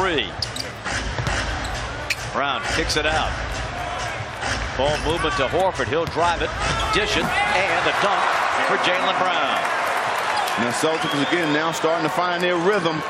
three. Brown kicks it out. Ball movement to Horford. He'll drive it, dish it, and a dunk for Jaylen Brown. Now the Celtics again now starting to find their rhythm.